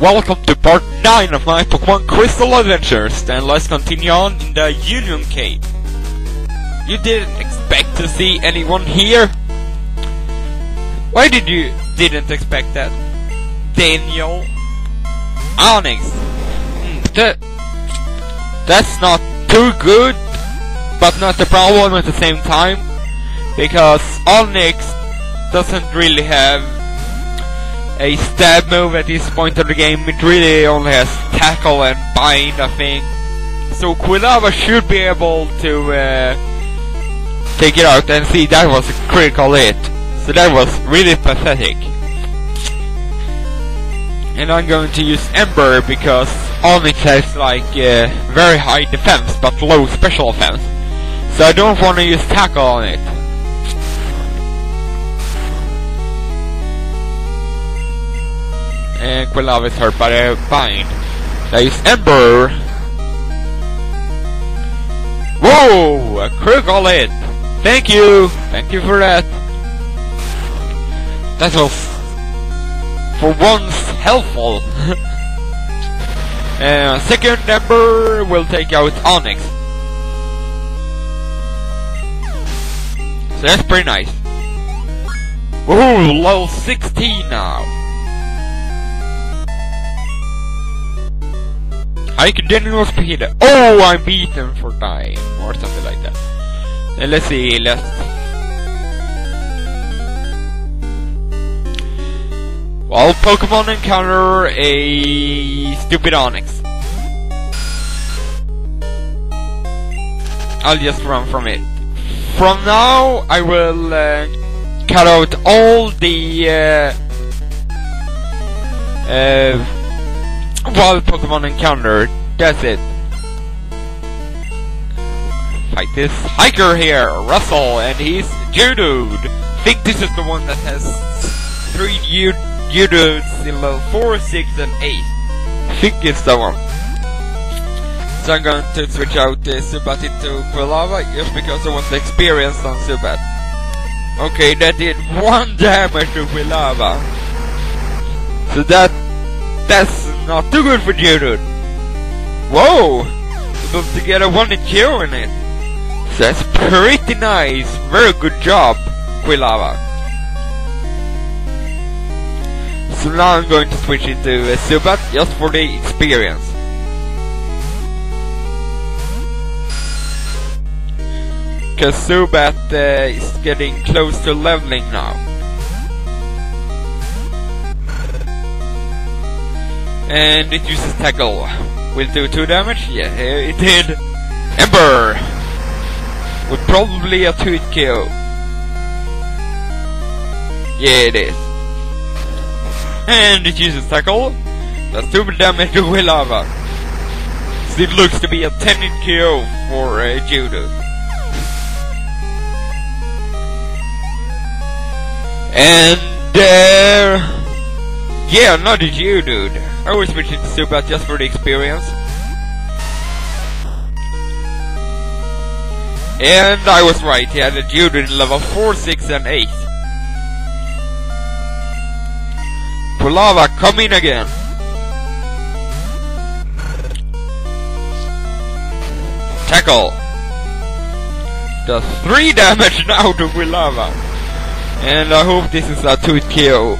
Welcome to part 9 of my Pokemon Crystal Adventures, and let's continue on in the Union Cave. You didn't expect to see anyone here? Why did you didn't expect that? Daniel? Onix? Hmm, that, that's not too good, but not the problem at the same time, because Onix doesn't really have a stab move at this point of the game. It really only has tackle and bind, I think. So Quilava should be able to uh, take it out and see that was a critical hit. So that was really pathetic. And I'm going to use Ember because Onix has like uh, very high defense but low special offense. So I don't want to use tackle on it. And Quilava is hurt by a bind. That is Ember. Whoa! A critical hit! Thank you! Thank you for that. That was for once helpful. uh, second Ember will take out Onix. So that's pretty nice. Woohoo! Level 16 now. I can then continuous speed. Oh, I'm beaten for time or something like that. Uh, let's see, let's... Well, Pokemon encounter a stupid Onix. I'll just run from it. From now, I will uh, cut out all the uh, uh, wild Pokemon encounter. That's it. Fight this hiker here, Russell, and he's Geodude. think this is the one that has three Geodudes in level 4, 6, and 8. I think it's the one. So I'm going to switch out the Zubat into Quilava just because I want the experience on Zubat. Okay, that did one damage to Quilava. So that that's not too good for Geodude. Whoa! Able to get a one kill in it. That's pretty nice. Very good job, Quilava. So now I'm going to switch into uh, Zubat just for the experience. Cause Zubat uh, is getting close to leveling now. And it uses tackle. Will do 2 damage? Yeah, it did. Ember! With probably a 2 hit kill. Yeah, it is. And it uses tackle. That's 2 damage to Quilava. So it looks to be a 10 hit kill for uh, Judo. And there. Uh, yeah, not you, dude. I was to Zubat just for the experience. And I was right, he had a Geodude in level 4, 6 and 8. Quilava, come in again! Tackle! Does 3 damage now to Quilava! And I hope this is a 2 kill.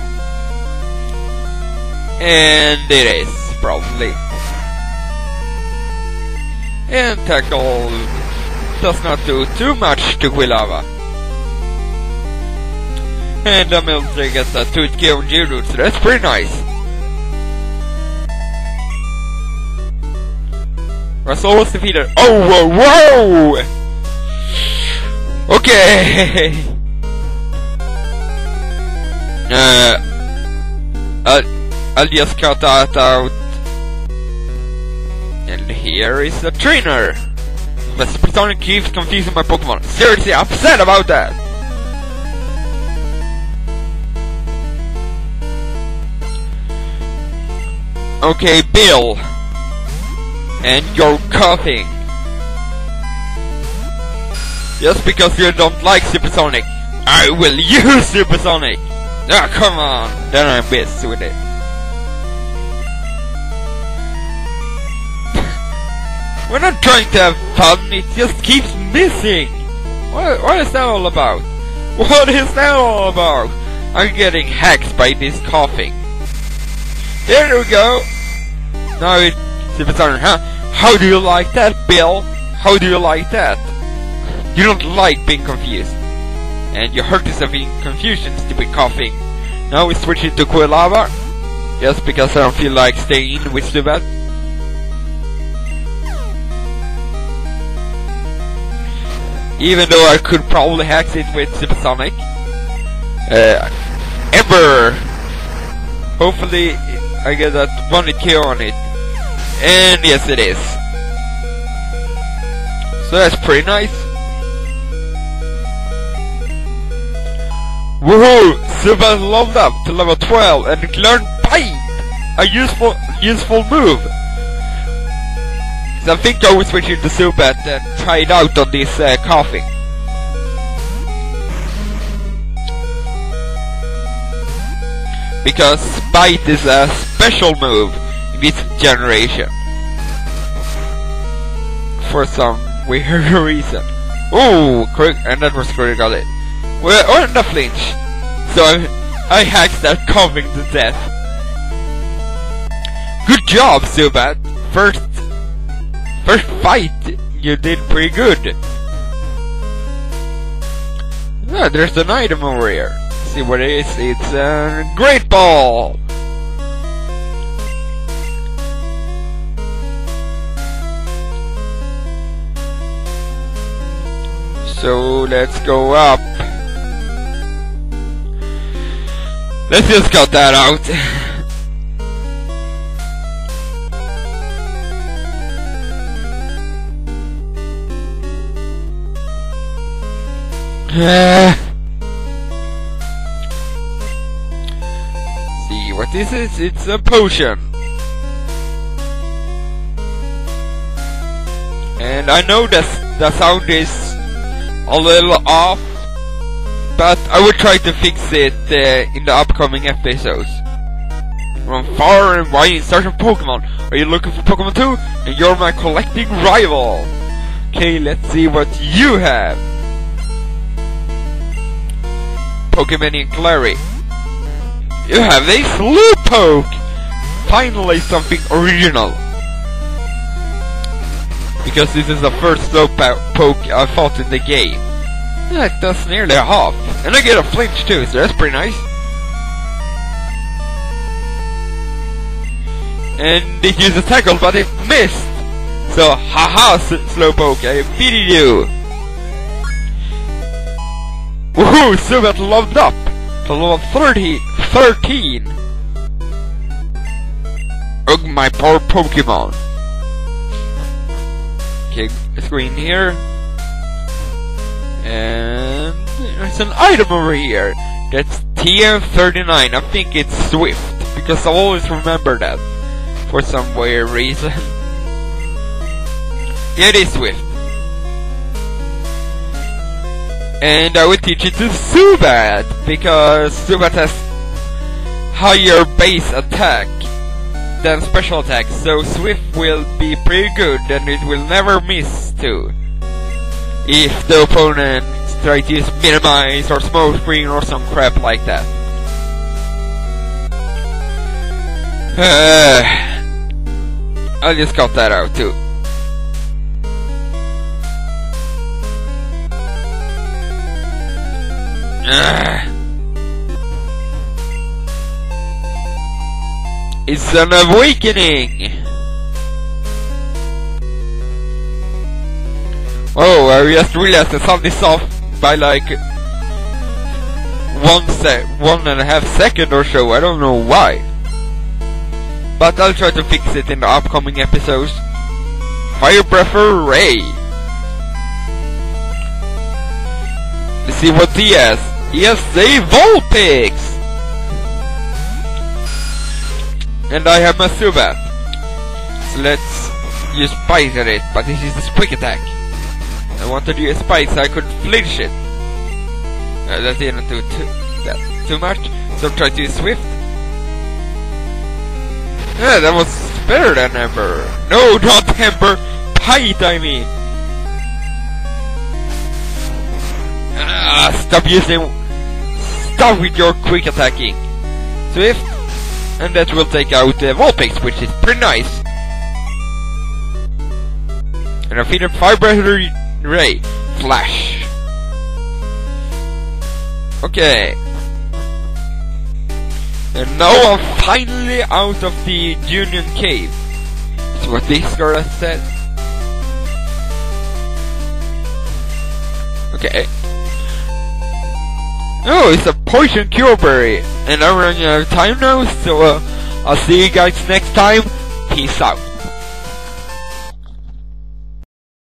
And it is, probably. And Tackle does not do too much to Quilava. And the military gets a tooth kill Geodude, so that's pretty nice. Russell was defeated. Oh, whoa, whoa! Okay! uh, uh, Just cut that out. And here is the trainer. But Supersonic keeps confusing my Pokemon. Seriously upset about that. Okay, Bill. And you're Koffing. Just because you don't like Supersonic, I will use Supersonic! Ah, come on! Then I'm busy with it. We're not trying to have fun, it just keeps missing. What, what is that all about? What is that all about? I'm getting hacked by this Koffing. There we go. Now it's Superstar, huh? How do you like that, Bill? How do you like that? You don't like being confused. And you hurt yourself in confusion, stupid Koffing. Now we switch it to Quilava. Just because I don't feel like staying in with Zubat. Even though I could probably hack it with Supersonic. Uh, Ember! Hopefully I get that one kill on it. And yes it is. So that's pretty nice. Woohoo! Zubat leveled up to level 12 and learned Bite! A useful useful move. So I think I will switch into Zubat and try it out on this uh, Koffing. Because Bite is a special move in this generation. For some weird reason. Oh, and that was critical hit. Well, on the flinch. So I, I hacked that Koffing to death. Good job, Zubat. First, first fight, you did pretty good. Ah, there's an item over here. See what it is? It's a great ball. So let's go up. Let's just cut that out. See what this is? It's a potion. And I know that the sound is a little off, but I will try to fix it uh, in the upcoming episodes. From far and wide in search of Pokemon. Are you looking for Pokemon too? And you're my collecting rival. Okay, let's see what you have. Pokemaniac Larry. You have a Slowpoke! Finally something original because this is the first Slowpoke I uh, fought in the game. That does nearly half. And I get a flinch too, so that's pretty nice. And it used a tackle, but it missed! So, haha, Slowpoke, I beat you! Woohoo! Zubat leveled up to level 30, 13! Ugh, my poor Pokemon Kick screen here. And there's an item over here. That's TM39. I think it's Swift. Because I always remember that. For some weird reason. yeah, it is Swift. And I will teach it to Zubat. Because Zubat has higher base attack than special attack, so Swift will be pretty good and it will never miss too. If the opponent tries to use minimize or smoke screen or some crap like that. Uh, I just got that out too. Uh. It's an awakening! Oh, I just realized the sound is off by like one sec, one and a half second or so. I don't know why. But I'll try to fix it in the upcoming episodes. Fire Breather Ray. See what he has. He has a Vulpix! And I have my Zubat. So let's use Spike at it, but this is the quick attack. I wanted to use Spike so I could flinch it. Uh, that didn't do too, that too much, so I'm trying to use Swift. Yeah, that was better than Ember. No, not Ember! height, I mean. Ah, stop using... Stop with your quick attacking. Swift. And that will take out the Vulpix, which is pretty nice. And I feed a Firebreath Ray. Flash. Okay. And now I'm finally out of the Union Cave. That's what this girl said. Okay. Oh, it's a poison cure berry. And I'm running out of time now, so uh, I'll see you guys next time. Peace out.